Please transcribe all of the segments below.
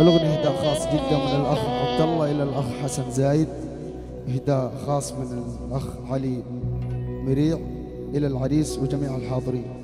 الأغنية إهداء خاص جدا من الأخ عبد الله إلى الأخ حسن زايد. إهداء خاص من الأخ علي مريع إلى العريس وجميع الحاضرين.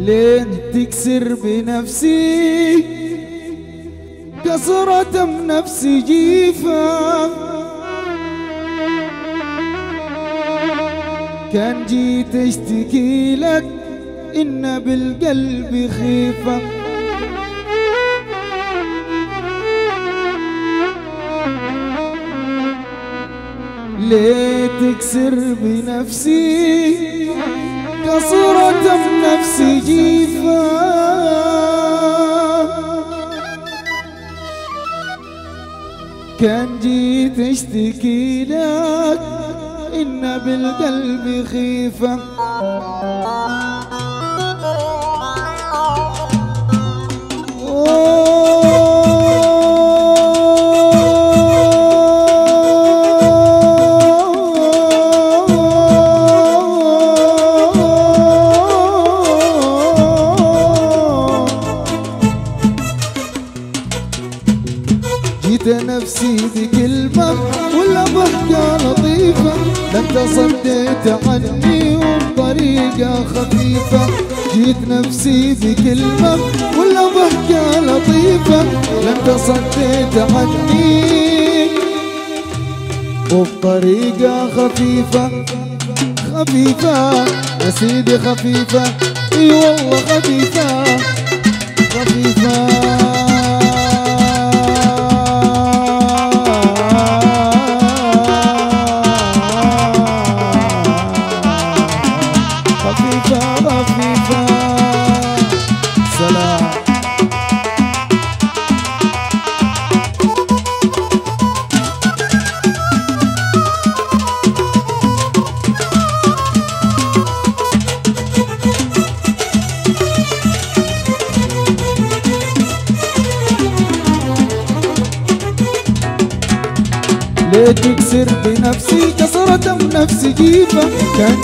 لين تكسر بنفسي كسرة نفسي جيفة. كان جيت أشتكي لك إن بالقلب خيفة. ليه تكسر بنفسي؟ كسرة نفسي جيفة كان جيت اشتكي لك إن بالقلب خيفة. جيت صديت عني وبطريقة خفيفة. جيت نفسي بكلمة ولا ضحكة لطيفة. لا انت صديت عني وبطريقة خفيفة. خفيفة يا سيدي خفيفة. إي والله خفيفة. خفيفة.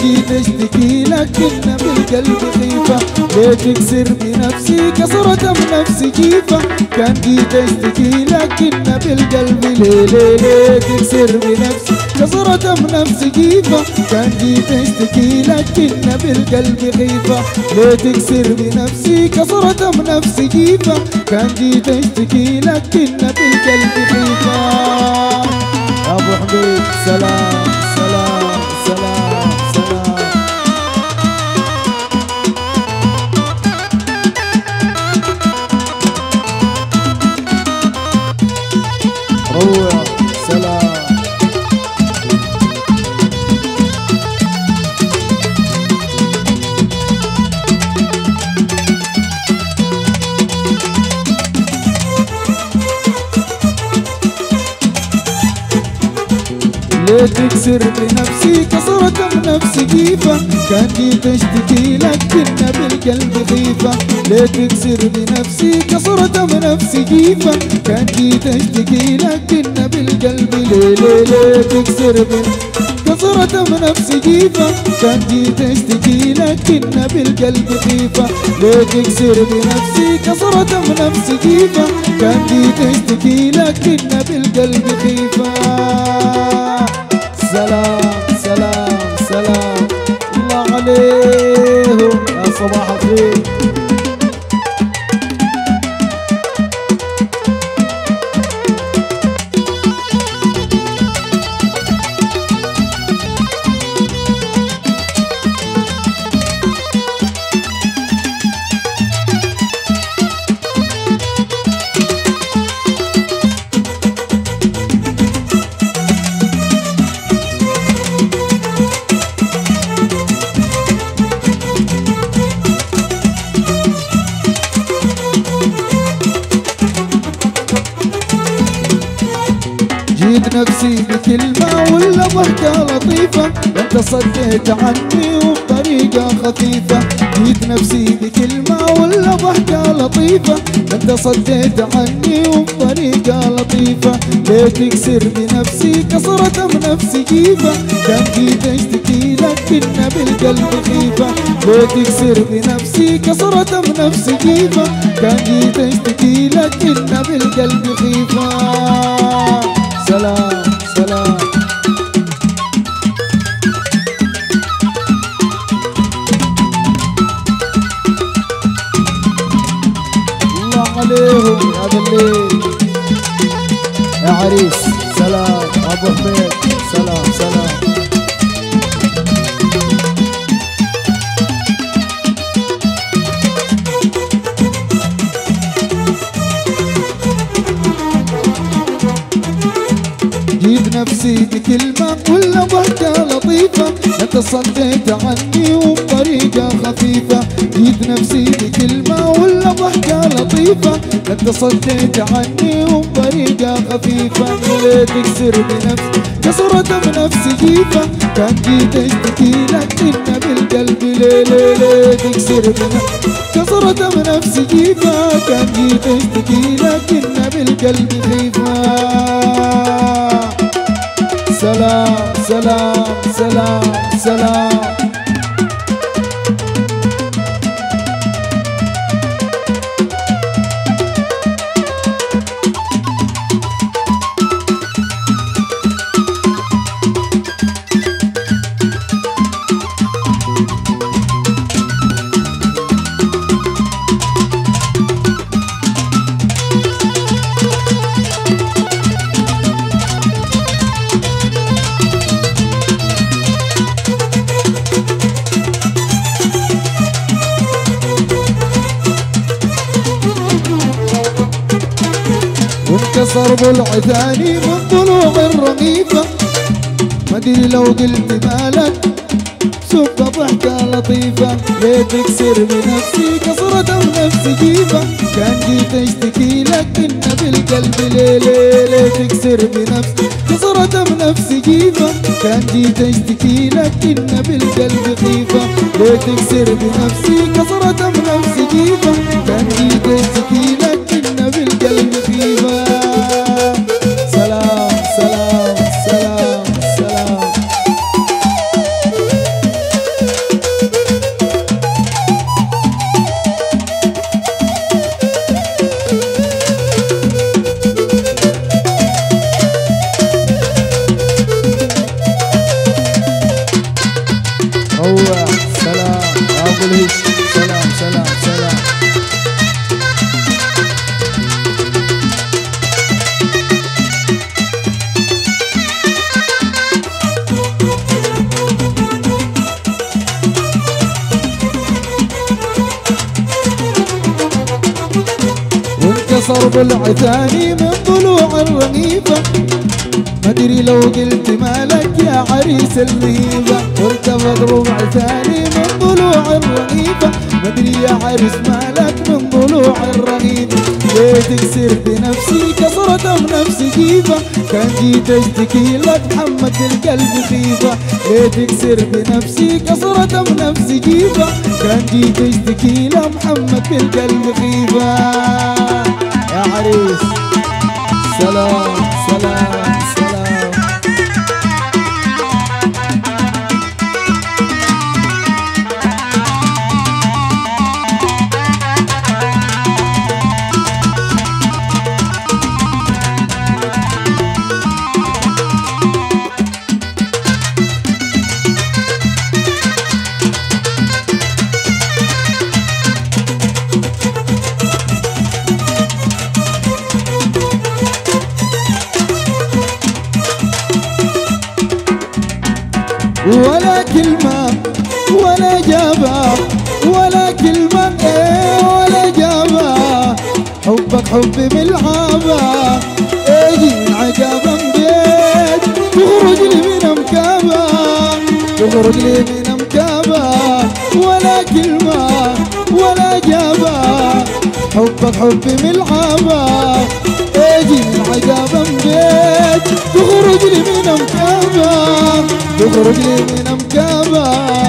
اشتكي لك إن بالقلب خيفة ليه تكسر بنفسي؟ كسرة بنفسي جيفة. كان جيت اشتكي لك إن بالقلب ليه ليه ليه تكسر بنفسي؟ كسرة بنفسي جيفة. كان جيت اشتكي لك إن بالقلب خيفة ليه تكسر بنفسي؟ كسرة بنفسي جيفة. كان جيت اشتكي لك إن بالقلب خيفة أبو حبيب سلام. تكسر بنفسي كسرة بنفسي جيفة. كان جيت اشتكي لك إن بالقلب خيفة. ليه تكسر بنفسي كسرة بنفسي جيفة. كان جيت اشتكي لك إن بالقلب ليه ليه ليه تكسر بنفسي كسرة بنفسي جيفة. كان جيت اشتكي لك إن بالقلب خيفة. ليه تكسر بنفسي كسرة بنفسي جيفة. كان جيت اشتكي لك إن بالقلب خيفة. سلام سلام سلام. الله عليهم يا صباح الخير. نفسي بكلمة ولا ضحكة لطيفة. انت صديت عني وبطريقة خفيفة. جيت نفسي بكلمة ولا ضحكة لطيفة. انت صديت عني وبطريقة لطيفة. ليه تكسر بنفسي كسرة بنفسي جيفة كان جيت اشتكي لك كنا بالقلب خيفة. ليه تكسر بنفسي كسرة بنفسي جيفة كان جيت اشتكي لك كنا بالقلب خيفة. سلام سلام. الله عليهم يا بالليل يا عريس سلام. أبو حميد. لطيفة انت صديت عني وبطريقة خفيفة. جيب نفسي بكلمة ولا ضحكة لطيفة. انت صديت عني وبطريقة خفيفة. ليه تكسر بنفسي كسرة بنفسي جيفة. كان جيت اشتكي لك إن بالقلب. ليه ليه تكسر بنفسي كسرة بنفسي جيفة. كان جيت اشتكي لك إن بالقلب خيفة. سلام سلام سلام سلام ضلع ثاني من ضلوع الرغيفة. ما أدري لو قلت مالك سب ضحكة لطيفة. ليه تكسر بنفسي كسرة بنفسي جيفة. كان جيت أشتكي لك إن بالقلب ليه ليه ليه تكسر بنفسي كسرة بنفسي جيفة. كان جيت أشتكي لك إن بالقلب خيفة. ليه تكسر بنفسي كسرة بنفسي جيفة. كان جيت أشتكي لك ضلع ثاني من ضلوع الرغيفة ما أدري لو قلت مالك يا عريس الهيبة وارتفض ربع ثاني من ضلوع الرغيفة ما أدري يا عريس مالك من ضلوع الرغيفة ليه تكسر بنفسي كسرة بنفسي جيفة. كان جيت اشتكي لك محمد القلب خيفة. ليه تكسر بنفسي كسرة بنفسي جيفة. كان جيت اشتكي لك محمد بالقلب خيفة. يا عريس سلام سلام سلام. كلمة ولا جابة ولا كلمة إيه ولا جابة حبك حبي بالعابة أجي عجابا بيت تخرج لي من مكابة تخرج لي من مكابة ولا كلمة ولا جابة حبك حبي بالعابة أجي عجابا بيت تخرج تخرج لي من مكابة سلام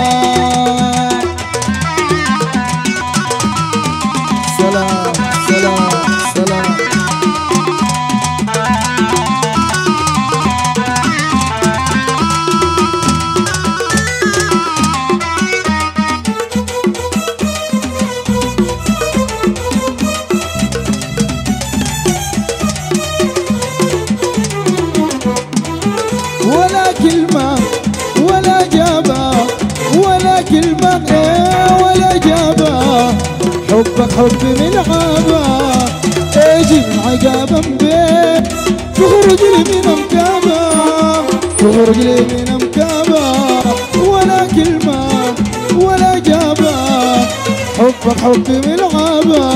حبك حب من عابة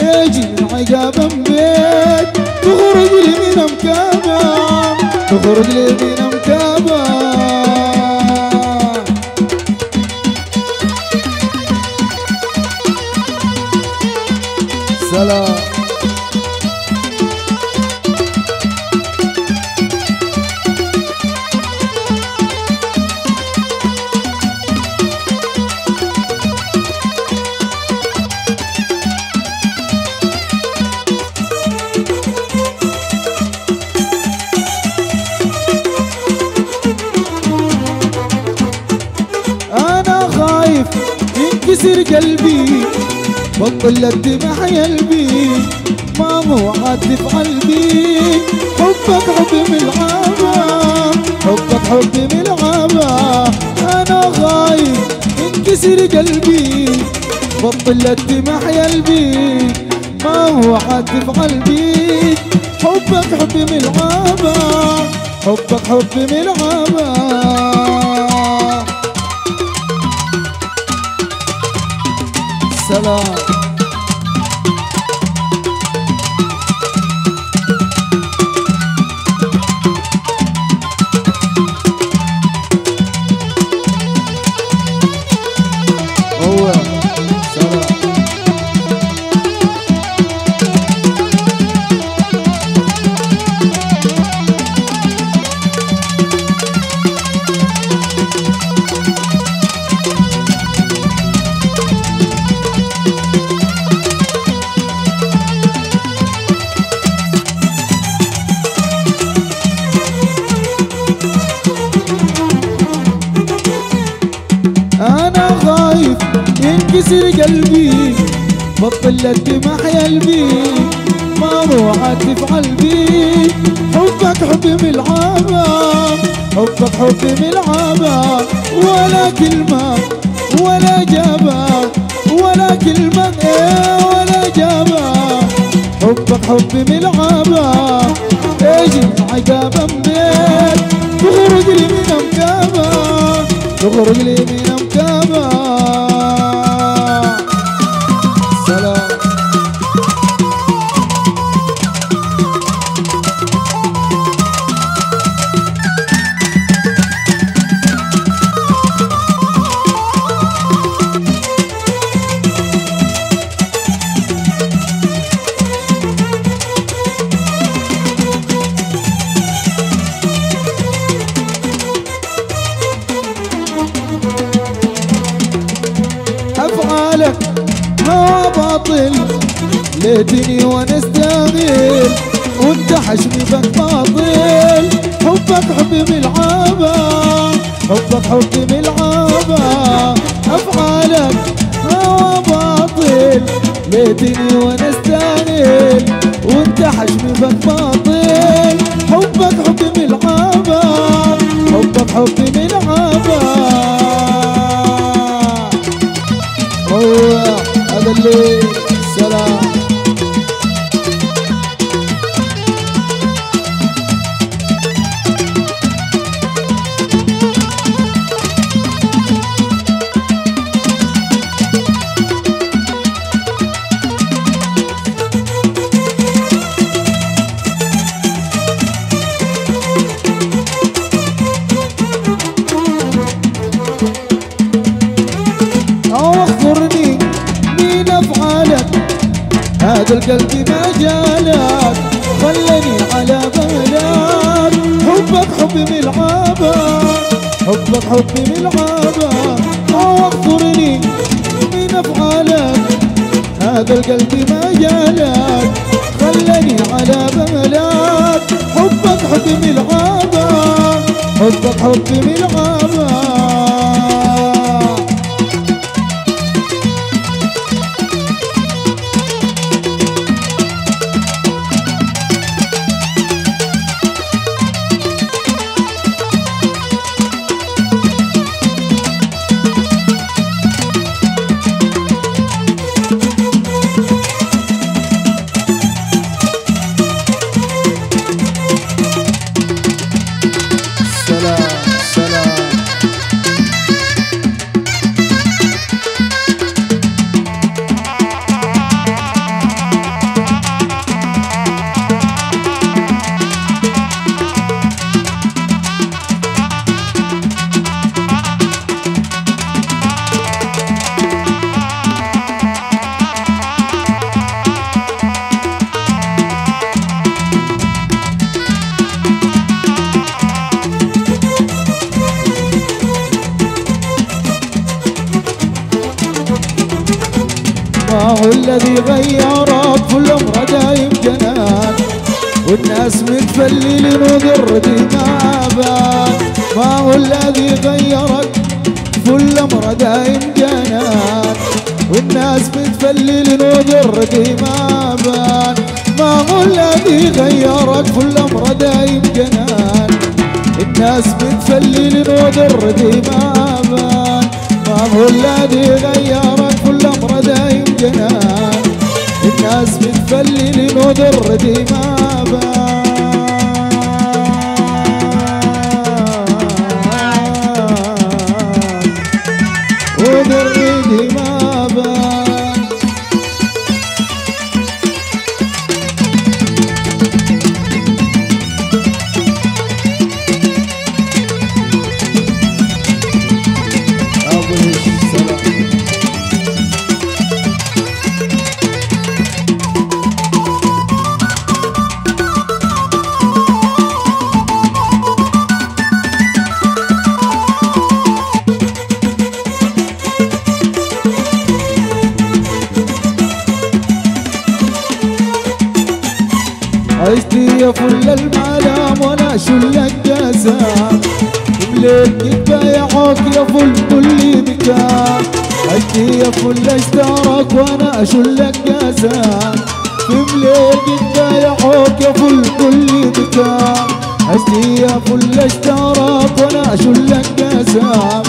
أجي من عقابة بيت تخرج لي من مكابة تخرج لي من مكابة سلام. ينكسر قلبي بطل الدمع يلبي ما هو عاطف قلبي. حبك حب من العابة حبك حب من العابة أنا خايف ينكسر قلبي بطل الدمع يلبي ما هو عاطف قلبي. حبك حب من العابة حبك حب من Oh. ينكسر قلبي بطل الدمع يلبي ما هو عاطف قلبي. حبك حب من العابة حبك حب من العابة ولا كلمة ولا جابة ولا كلمة إيه ولا جابة حبك حب من العابة أجي عقابة بيت. تخرج لي من مكابة تخرج لي من مكابة ليتني وأنا استغل وأنت حشمي بك باطل. حبك حب من العابة حبك حب من العابة أفعالك ما باطل. ليتني وأنا استغل وأنت حشمي بك باطل. ما جالك خلني على بالك حبك حب من العابة حبك حبي من العابة واغفرني من أفعالك هذا القلب ما جالك. خلني على بملاك حبك حبي من العابة حبك حبي من وقرد ما هو الذي غيرك؟ كل أمر دايم جنان والناس متفللين وقرد ما بان ما هو الذي غيرك؟ كل أمر دايم جنان الناس متفللين وقرد ما بان ما هو الذي غيرك؟ كل أمر دايم جنان الناس متفللين ودر ما بان اشلك جسام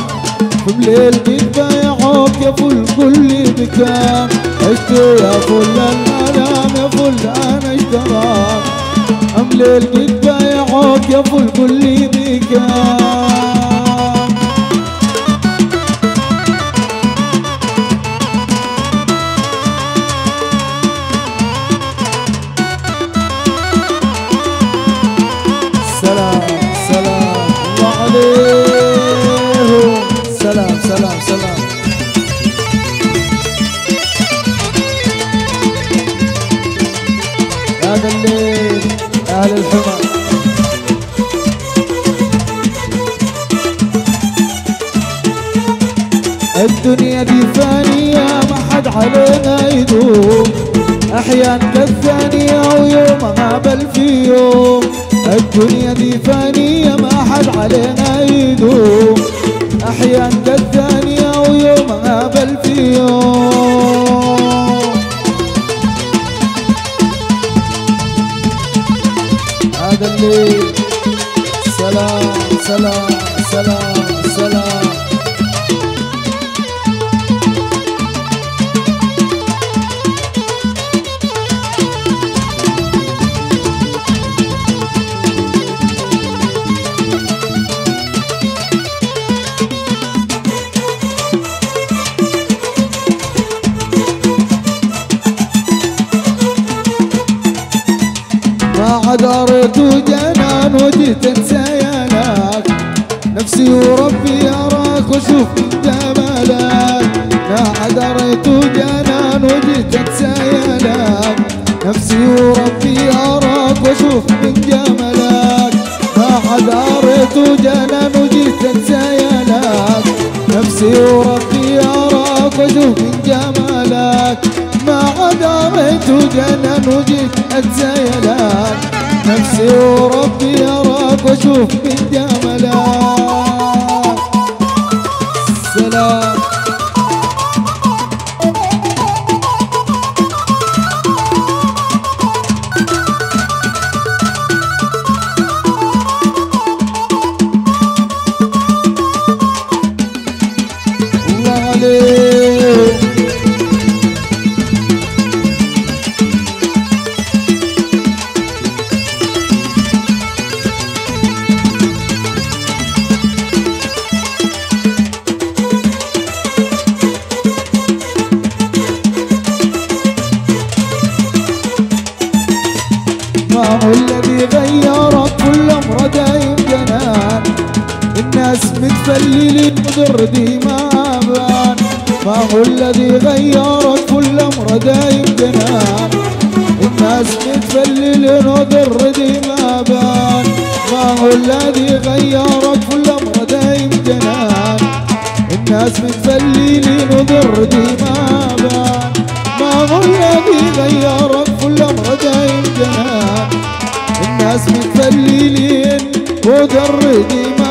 بليل بيبايعوك يا فل كل مكان عشت يا فل الالام يا فل أنا اشتراك. امليل بيبايعوك يا فل كل مكان سلام سلام سلام. جنان وجيت انسيانك نفسي وربي أراك وأشوف جمالك ما أريت جنان وجيت انسيانك نفسي وربي أراك وأشوف من جمالك ما أريت جنان وجيت انسيانك نفسي وربي أراك وأشوف من جمالك ما ريت جنان وجيت أتزايلك نفسي وربي أراك وأشوف من جمالك متفللين ودردي ما بان. ما هو الذي غيرك كل أمر دايم جنان. الناس متفللين ودردي ما بان. ما هو الذي غيرك كل أمر دايم جنان. الناس متفللين وضردي ما بان. ما هو الذي غيرك كل أمر دايم جنان. الناس متفللين وضردي ما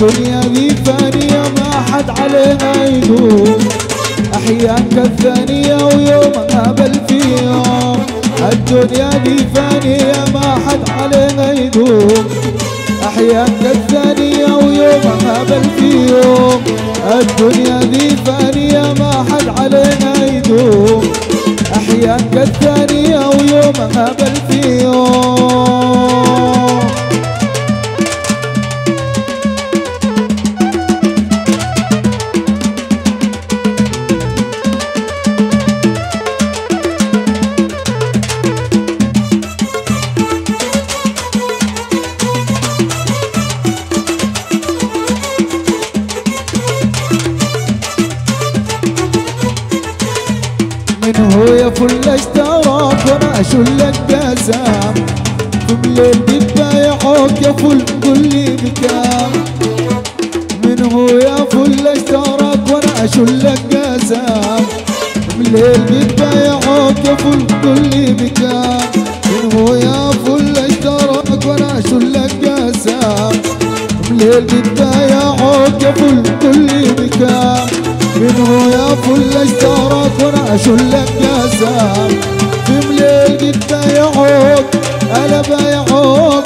الدنيا دي فانية ما حد عليها يدوم أحيان كالثانية ويومها بل في يوم الدنيا دي فانية ما حد عليها يدوم أحيان كالثانية ويومها بل في يوم الدنيا ذي فانية ما حد علينا يدوم أحيان كالثانية ويومها بل في يوم في مليل قد